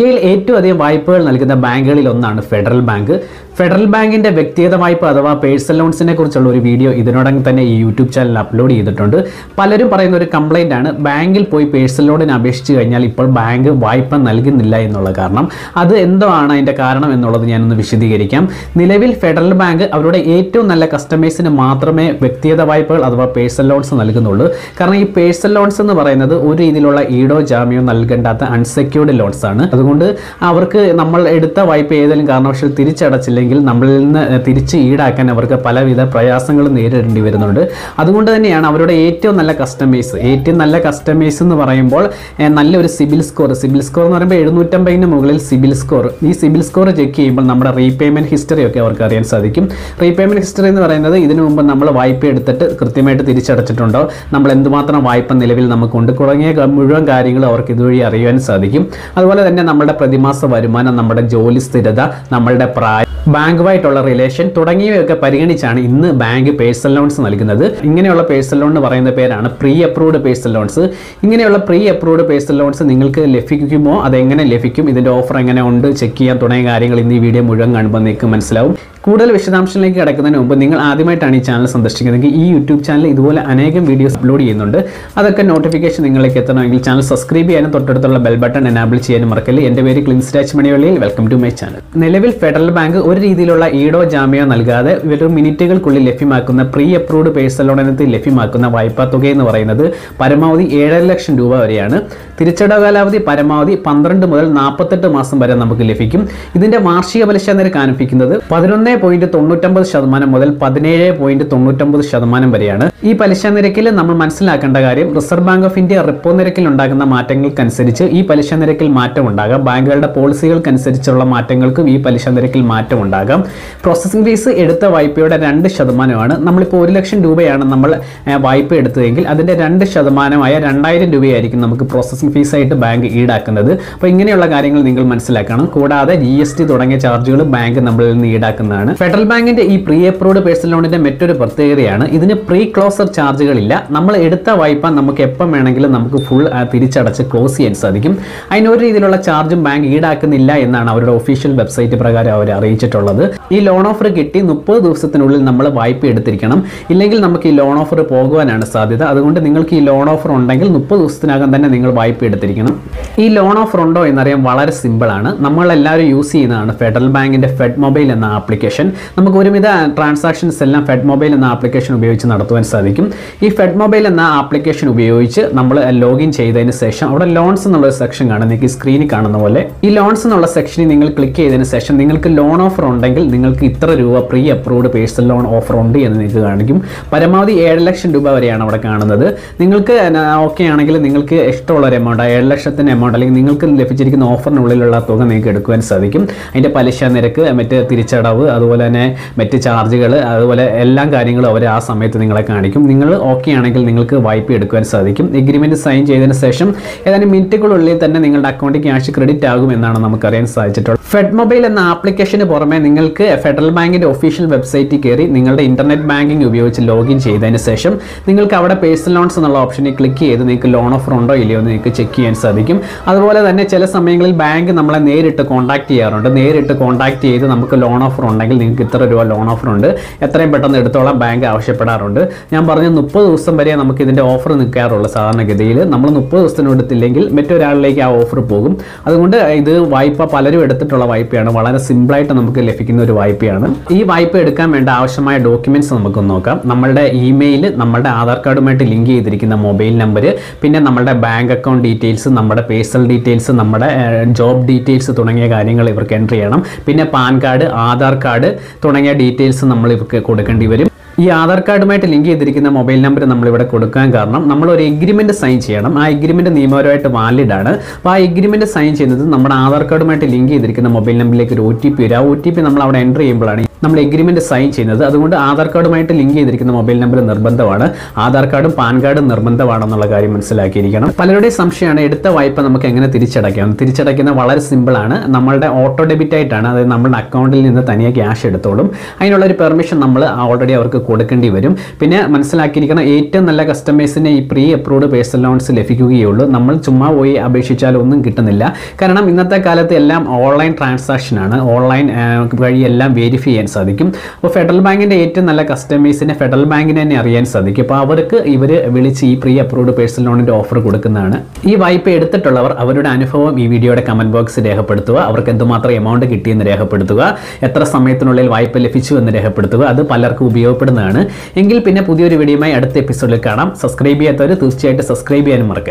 ഇന്ത്യയിൽ ഏറ്റവും അധികം വായ്പകൾ നൽകുന്ന ബാങ്കുകളിൽ ഒന്നാണ് ഫെഡറൽ ബാങ്ക്. ഫെഡറൽ ബാങ്കിന്റെ വ്യക്തിഗത വായ്പ അഥവാ പേഴ്സണൽ ലോൺസിനെ കുറിച്ചുള്ള ഒരു വീഡിയോ ഇതിനോടകം തന്നെ ഈ യൂട്യൂബ് ചാനലിൽ അപ്ലോഡ് ചെയ്തിട്ടുണ്ട്. പലരും പറയുന്ന ഒരു കംപ്ലൈന്റ് ആണ്. ബാങ്കിൽ പോയി പേഴ്സണൽ ലോണിന് അപേക്ഷിച്ച് കഴിഞ്ഞാൽ ഇപ്പോൾ ബാങ്ക് വായ്പ നൽകുന്നില്ല എന്നുള്ള കാരണം. അത് എന്തോ ആണ് അതിന്റെ കാരണം എന്നുള്ളത് ഞാനൊന്ന് വിശദീകരിക്കാം. നിലവിൽ ഫെഡറൽ ബാങ്ക് അവരുടെ ഏറ്റവും നല്ല കസ്റ്റമേഴ്സിന് മാത്രമേ വ്യക്തിഗത വായ്പകൾ അഥവാ പേഴ്സണൽ ലോൺസ് നൽകുന്നുള്ളൂ. കാരണം ഈ പേഴ്സണൽ ലോൺസ് എന്ന് പറയുന്നത് ഒരു രീതിയിലുള്ള ഈടോ ജാമ്യോ നൽകേണ്ടാത്ത അൺസെക്യൂർഡ് ലോൺസ് ആണ്. അതുകൊണ്ട് അവർക്ക് നമ്മൾ എടുത്ത വായ്പ ഏതെങ്കിലും കാരണവശാൽ തിരിച്ചടച്ചില്ലെങ്കിൽ നമ്മളിൽ നിന്ന് തിരിച്ച് ഈടാക്കാൻ അവർക്ക് പലവിധ പ്രയാസങ്ങളും നേരിടേണ്ടി വരുന്നുണ്ട്. അതുകൊണ്ട് തന്നെയാണ് അവരുടെ ഏറ്റവും നല്ല കസ്റ്റമേഴ്സ് ഏറ്റവും നല്ല കസ്റ്റമേഴ്സ് എന്ന് പറയുമ്പോൾ നല്ലൊരു സിബിൽ സ്കോർ. സിബിൽ സ്കോർ എന്ന് പറയുമ്പോൾ എഴുന്നൂറ്റമ്പതിന് മുകളിൽ സിബിൽ സ്കോർ. ഈ സിബിൽ സ്കോർ ചെക്ക് ചെയ്യുമ്പോൾ നമ്മുടെ റീപേയ്മെന്റ് ഹിസ്റ്ററി ഒക്കെ അവർക്ക് അറിയാൻ സാധിക്കും. റീപേയ്മെന്റ് ഹിസ്റ്ററി എന്ന് പറയുന്നത് ഇതിനു മുമ്പ് നമ്മൾ വായ്പ എടുത്തിട്ട് കൃത്യമായിട്ട് തിരിച്ചടച്ചിട്ടുണ്ടോ? നമ്മൾ എന്തുമാത്രം വായ്പ നിലവിൽ നമുക്കുണ്ട് തുടങ്ങിയ ക- മുഴുവൻ കാര്യങ്ങളും അവർക്ക് ഇതുവഴി അറിയാൻ സാധിക്കും. അതുപോലെ തന്നെ നമ്മുടെ പ്രതിമാസ വരുമാനം നമ്മുടെ ജോലി സ്ഥിരത നമ്മളുടെ പ്രായം ബാങ്കുമായിട്ടുള്ള റിലേഷൻ തുടങ്ങിയവയൊക്കെ പരിഗണിച്ചാണ് ഇന്ന് ബാങ്ക് പേഴ്സണൽ ലോൺസ് നൽകുന്നത്. ഇങ്ങനെയുള്ള പേഴ്സണൽ ലോൺ എന്ന് പറയുന്ന പേരാണ് പ്രീ അപ്രൂവ്ഡ് പേഴ്സണൽ ലോൺസ്. ഇങ്ങനെയുള്ള പ്രീ അപ്രൂവ്ഡ് പേഴ്സണൽ ലോൺസ് നിങ്ങൾക്ക് ലഭിക്കുമോ? അതെങ്ങനെ ലഭിക്കും? ഇതിന്റെ ഓഫർ എങ്ങനെ ഉണ്ട്? ചെക്ക് ചെയ്യാൻ തുടങ്ങിയ കാര്യങ്ങൾ ഇന്ന് ഈ വീഡിയോ മുഴുവൻ കാണുമ്പോൾ നിങ്ങൾക്ക് മനസ്സിലാവും. കൂടുതൽ വിശദാംശങ്ങളിലേക്ക് കിടക്കുന്നതിന് മുമ്പ് നിങ്ങൾ ആദ്യമായിട്ടാണ് ഈ ചാനൽ സന്ദർശിക്കുന്നതെങ്കിൽ ഈ യൂട്യൂബ് ചാനൽ ഇതുപോലെ അനേകം വീഡിയോസ് അപ്ലോഡ് ചെയ്യുന്നുണ്ട്. അതൊക്കെ നോട്ടിഫിക്കേഷൻ നിങ്ങളിലേക്ക് എത്തണമെങ്കിൽ ചാനൽ സബ്സ്ക്രൈബ് ചെയ്യാനും തൊട്ടടുത്തുള്ള ബെൽ ബട്ടൺ എനാബിൾ ചെയ്യാനും മറക്കല്ലേ. എന്റെ പേര് ക്ലിൻസ് രാജ് മണിവള്ളിയിൽ. വെൽക്കം ടു മൈ ചാനൽ നിലവിൽ ഫെഡറൽ ബാങ്ക് ഒരു രീതിയിലുള്ള ഈഡോ ജാമ്യമോ നൽകാതെ വെറും മിനിറ്റുകൾക്കുള്ളിൽ ലഭ്യമാക്കുന്ന പ്രീ അപ്രൂവ്ഡ് പേഴ്സണൽ ലോൺ ലഭ്യമാക്കുന്ന വായ്പാ തുക എന്ന് പറയുന്നത് പരമാവധി ഏഴര ലക്ഷം രൂപ വരെയാണ്. തിരിച്ചടവ് കാലാവധി പരമാവധി പന്ത്രണ്ട് മുതൽ നാൽപ്പത്തെട്ട് മാസം വരെ നമുക്ക് ലഭിക്കും. ഇതിന്റെ വാർഷിക പലിശ നിരക്ക് ആരംഭിക്കുന്നത് പതിനൊന്ന് പോയിന്റ് തൊണ്ണൂറ്റൊമ്പത് ശതമാനം മുതൽ പതിനേഴ് പോയിന്റ് തൊണ്ണൂറ്റൊമ്പത് ശതമാനം വരെയാണ് ഈ പലിശ നിരക്കിൽ നമ്മൾ മനസ്സിലാക്കേണ്ട കാര്യം Reserve Bank of India repo നിരക്കിൽ ഉണ്ടാകുന്ന മാറ്റങ്ങൾക്കനുസരിച്ച് ഈ പലിശ നിരക്കിൽ മാറ്റം ഉണ്ടാകാം. ബാങ്കുകളുടെ പോളിസികൾക്കനുസരിച്ചുള്ള മാറ്റങ്ങൾക്കും ഈ പലിശ നിരക്കിൽ മാറ്റം ഉണ്ടാകാം. പ്രോസസ്സിംഗ് ഫീസ് എടുത്ത വായ്പയുടെ രണ്ട് ശതമാനമാണ്. നമ്മളിപ്പോൾ ഒരു ലക്ഷം രൂപയാണ് നമ്മൾ വായ്പ എടുത്തതെങ്കിൽ അതിന്റെ രണ്ട് ശതമാനമായ രണ്ടായിരം രൂപയായിരിക്കും നമുക്ക് പ്രോസസ്സിംഗ് ഫീസായിട്ട് ബാങ്ക് ഈടാക്കുന്നത്. അപ്പോൾ ഇങ്ങനെയുള്ള കാര്യങ്ങൾ നിങ്ങൾ മനസ്സിലാക്കണം. കൂടാതെ ജി എസ് ടി തുടങ്ങിയ ചാർജുകൾ ബാങ്ക് നമ്മളിൽ നിന്ന് ഈടാക്കുന്നതാണ്. ഫെഡറൽ ബാങ്കിന്റെ ഈ പ്രീ അപ്രൂവ്ഡ് പേഴ്സണൽ ലോണിന്റെ മറ്റൊരു പ്രത്യേകതയാണ്. ഇതിന് പ്രീ ക്ലോസർ ചാർജുകളില്ല നമ്മൾ എടുത്ത വായ്പ നമുക്ക് എപ്പം വേണമെങ്കിലും നമുക്ക് ഫുൾ തിരിച്ചടച്ച് ക്ലോസ് ചെയ്യാൻ സാധിക്കും. അതിന് ഒരു രീതിയിലുള്ള ചാർജും ബാങ്ക് ഈടാക്കുന്നില്ല എന്നാണ് അവരുടെ ഒഫീഷ്യൽ വെബ്സൈറ്റ് പ്രകാരം അവർ അറിയിച്ചിട്ടുള്ളത്. ഈ ലോൺ ഓഫർ കിട്ടി മുപ്പത് ദിവസത്തിനുള്ളിൽ നമ്മൾ വായ്പ എടുത്തിരിക്കണം. ഇല്ലെങ്കിൽ നമുക്ക് ഈ ലോൺ ഓഫർ പോകുവാനാണ് സാധ്യത. അതുകൊണ്ട് നിങ്ങൾക്ക് ഈ ലോൺ ഓഫർ ഉണ്ടെങ്കിൽ മുപ്പത് ദിവസത്തിനകം തന്നെ നിങ്ങൾ വായ്പ എടുത്തിരിക്കണം. ഈ ലോൺ ഓഫർ ഉണ്ടോ എന്നറിയാൻ വളരെ സിമ്പിളാണ് നമ്മളെല്ലാവരും യൂസ് ചെയ്യുന്നതാണ് ഫെഡറൽ ബാങ്കിന്റെ ഫെഡ് മൊബൈൽ എന്ന ആപ്ലിക്കേഷൻ നമുക്ക് ഒരുവിധ ട്രാൻസാക്ഷൻസ് എല്ലാം ഫെഡ് മൊബൈൽ എന്ന ആപ്ലിക്കേഷൻ ഉപയോഗിച്ച് നടത്തുവാൻ സാധിക്കും. ഈ ഫെഡ് മൊബൈൽ എന്ന ആപ്ലിക്കേഷൻ ഉപയോഗിച്ച് നമ്മൾ ലോഗിൻ ചെയ്തതിന് ശേഷം അവിടെ ലോൺസ് എന്നുള്ള സെക്ഷൻ കാണാം. നിങ്ങൾക്ക് സ്ക്രീനിൽ കാണുന്ന പോലെ. ഈ ലോൺസ് എന്നുള്ള സെക്ഷനിൽ നിങ്ങൾ ക്ലിക്ക് ചെയ്തതിന് ശേഷം നിങ്ങൾക്ക് ലോൺ ഓഫർ ഉണ്ടെങ്കിൽ നിങ്ങൾക്ക് ഇത്ര രൂപ pre approved personal loan offer ഉണ്ട് എന്ന് നിങ്ങൾക്ക് കാണിക്കും. പരമാവധി ഏഴ് ലക്ഷം രൂപ വരെയാണ് അവിടെ കാണുന്നത്. നിങ്ങൾക്ക് ഓക്കെ ആണെങ്കിൽ നിങ്ങൾക്ക് ഇഷ്ടമുള്ള ഒരു എമൗണ്ട് ഏഴ് ലക്ഷത്തിന്റെ എമൗണ്ട് അല്ലെങ്കിൽ നിങ്ങൾക്ക് ലഭിച്ചിരിക്കുന്ന ഓഫറിനുള്ളിലുള്ള തുക നിങ്ങൾക്ക് എടുക്കുവാൻ സാധിക്കും. അതിന്റെ പലിശ നിരക്ക് മറ്റ് തിരിച്ചടവ് അതുപോലെ തന്നെ മറ്റ് ചാർജുകൾ അതുപോലെ എല്ലാ കാര്യങ്ങളും അവർ ആ സമയത്ത് നിങ്ങളെ കാണിക്കും. നിങ്ങൾ ഓക്കെ ആണെങ്കിൽ നിങ്ങൾക്ക് വായ്പ എടുക്കുവാൻ സാധിക്കും. എഗ്രിമെന്റ് സൈൻ ചെയ്തതിന് ശേഷം ഏതാനും മിനിറ്റുകളുള്ളിൽ തന്നെ നിങ്ങളുടെ അക്കൗണ്ടിൽ ക്യാഷ് ക്രെഡിറ്റ് ആകും എന്നാണ് നമുക്കറിയാൻ സാധിച്ചിട്ടുള്ളത്. ഫെഡ് മൊബൈൽ എന്ന ആപ്ലിക്കേഷന് പുറമെ നിങ്ങൾക്ക് ഫെഡറൽ ബാങ്കിന്റെ ഒഫീഷ്യൽ വെബ്സൈറ്റിൽ കയറി നിങ്ങളുടെ ഇന്റർനെറ്റ് ബാങ്കിംഗ് ഉപയോഗിച്ച് ലോഗിൻ ചെയ്തതിന് ശേഷം നിങ്ങൾക്ക് അവിടെ പേഴ്സണൽ ലോൺസ് എന്നുള്ള ഓപ്ഷനിൽ ക്ലിക്ക് ചെയ്ത് നിങ്ങൾക്ക് ലോൺ ഓഫർ ഉണ്ടോ ഇല്ലയോ എന്ന് നിങ്ങൾക്ക് ചെക്ക് ചെയ്യാൻ സാധിക്കും. അതുപോലെ തന്നെ ചില സമയങ്ങളിൽ ബാങ്ക് നമ്മളെ നേരിട്ട് കോൺടാക്ട് ചെയ്യാറുണ്ട്. നേരിട്ട് കോൺടാക്ട് ചെയ്ത് നമുക്ക് ലോൺ ഓഫർ ഉണ്ടെങ്കിൽ നിങ്ങൾക്ക് ഇത്ര രൂപ ലോൺ ഓഫർ ഉണ്ട്. എത്രയും പെട്ടെന്ന് എടുത്തോളാം. ബാങ്ക് ആവശ്യപ്പെടാറുണ്ട്. ഞാൻ പറഞ്ഞ മുപ്പത് ദിവസം വരെ നമുക്ക് ഇതിന്റെ ഓഫർ നിൽക്കാറുള്ളൂ സാധാരണഗതിയിൽ നമ്മൾ മുപ്പത് ദിവസത്തിന് എടുത്തില്ലെങ്കിൽ മറ്റൊരാളിലേക്ക് ആ ഓഫർ പോകും. അതുകൊണ്ട് ഇത് വായ്പ പലരും എടുത്തിട്ടുള്ള വായ്പയാണ്. വളരെ സിമ്പിളായിട്ട് നമുക്ക് ലഭിക്കുന്ന ഒരു വായ്പയാണ്. ഈ വായ്പ എടുക്കാൻ വേണ്ട ആവശ്യമായ ഡോക്യുമെന്റ്സ് നമുക്ക് നോക്കാം. നമ്മളുടെ ഇമെയിൽ നമ്മുടെ ആധാർ കാർഡുമായിട്ട് ലിങ്ക് ചെയ്തിരിക്കുന്ന മൊബൈൽ നമ്പർ പിന്നെ നമ്മുടെ ബാങ്ക് അക്കൗണ്ട് ഡീറ്റെയിൽസ് നമ്മുടെ പേഴ്സണൽ ഡീറ്റെയിൽസ് നമ്മുടെ ജോബ് ഡീറ്റെയിൽസ് തുടങ്ങിയ കാര്യങ്ങൾ ഇവർക്ക് എൻട്രി ചെയ്യണം. പിന്നെ പാൻ കാർഡ് ആധാർ കാർഡ് തുടങ്ങിയ ഡീറ്റെയിൽസ് നമ്മൾ ഇവർക്ക് കൊടുക്കേണ്ടി വരും. ഈ ആധാർ കാർഡുമായിട്ട് ലിങ്ക് ചെയ്തിരിക്കുന്ന മൊബൈൽ നമ്പർ നമ്മൾ ഇവിടെ കൊടുക്കാൻ കാരണം നമ്മൾ ഒരു എഗ്രിമെന്റ് സൈൻ ചെയ്യണം. ആ എഗ്രിമെന്റ് നിയമപരമായിട്ട് വാലിഡ് ആണ്. അപ്പോൾ ആ എഗ്രിമെന്റ് സൈൻ ചെയ്യുന്നത് നമ്മുടെ ആധാർ കാർഡുമായിട്ട് ലിങ്ക് ചെയ്തിരിക്കുന്ന മൊബൈൽ നമ്പറിലേക്ക് ഒരു ഒ ടി പി വരും. ആ ഒ ടി പി നമ്മൾ അവിടെ എന്റർ ചെയ്യുമ്പോഴാണ് നമ്മൾ എഗ്രിമെന്റ് സൈൻ ചെയ്യുന്നത്. അതുകൊണ്ട് ആധാർ കാർഡുമായിട്ട് ലിങ്ക് ചെയ്തിരിക്കുന്ന മൊബൈൽ നമ്പർ നിർബന്ധമാണ്. ആധാർ കാർഡും പാൻ കാർഡും നിർബന്ധമാണെന്നുള്ള കാര്യം മനസ്സിലാക്കിയിരിക്കണം. പലരുടെയും സംശയമാണ് എടുത്ത വായ്പ നമുക്ക് എങ്ങനെ തിരിച്ചടയ്ക്കാം? തിരിച്ചടയ്ക്കുന്നത് വളരെ സിമ്പിളാണ് നമ്മളുടെ ഓട്ടോ ഡെബിറ്റ് ആയിട്ടാണ്. അതായത് നമ്മുടെ അക്കൗണ്ടിൽ നിന്ന് തനിയെ ക്യാഷ് എടുത്തോളും. അതിനുള്ള ഒരു പെർമിഷൻ നമ്മൾ ഓൾറെഡി അവർക്ക് കൊടുക്കേണ്ടി വരും. പിന്നെ മനസ്സിലാക്കിയിരിക്കണം ഏറ്റവും നല്ല കസ്റ്റമേഴ്സിനെ ഈ പ്രീ അപ്രൂവ്ഡ് പേഴ്സണൽ ലോൺസ് ലഭിക്കുകയുള്ളൂ. നമ്മൾ ചുമ്മാ പോയി അപേക്ഷിച്ചാൽ ഒന്നും കിട്ടുന്നില്ല. കാരണം ഇന്നത്തെ കാലത്ത് എല്ലാം ഓൺലൈൻ ട്രാൻസാക്ഷൻ ആണ്. ഓൺലൈൻ വഴി എല്ലാം വെരിഫൈ ചെയ്യാൻ സാധിക്കും. അപ്പോൾ ഫെഡറൽ ബാങ്കിന്റെ ഏറ്റവും നല്ല കസ്റ്റമേഴ്സിനെ ഫെഡറൽ ബാങ്കിനെ തന്നെ അറിയാൻ സാധിക്കും. അപ്പോൾ അവർക്ക് ഇവർ വിളിച്ച് ഈ പ്രീ അപ്രൂവ്ഡ് പേഴ്സണൽ ലോണിന്റെ ഓഫർ കൊടുക്കുന്നതാണ്. ഈ വായ്പ എടുത്തിട്ടുള്ളവർ അവരുടെ അനുഭവം ഈ വീഡിയോയുടെ കമന്റ് ബോക്സ് രേഖപ്പെടുത്തുക. അവർക്ക് എന്തുമാത്രം എമൗണ്ട് കിട്ടിയെന്ന് രേഖപ്പെടുത്തുക. എത്ര സമയത്തിനുള്ളിൽ വായ്പ ലഭിച്ചു എന്ന് രേഖപ്പെടുത്തുക. അത് പലർക്കും ഉപയോഗപ്പെടുന്നതാണ്. എങ്കിൽ പിന്നെ പുതിയൊരു വീഡിയോയുമായി അടുത്ത എപ്പിസോഡിൽ കാണാം. സബ്സ്ക്രൈബ് ചെയ്യാത്തവർ തീർച്ചയായിട്ടും സബ്സ്ക്രൈബ് ചെയ്യാനും മറക്കരുത്.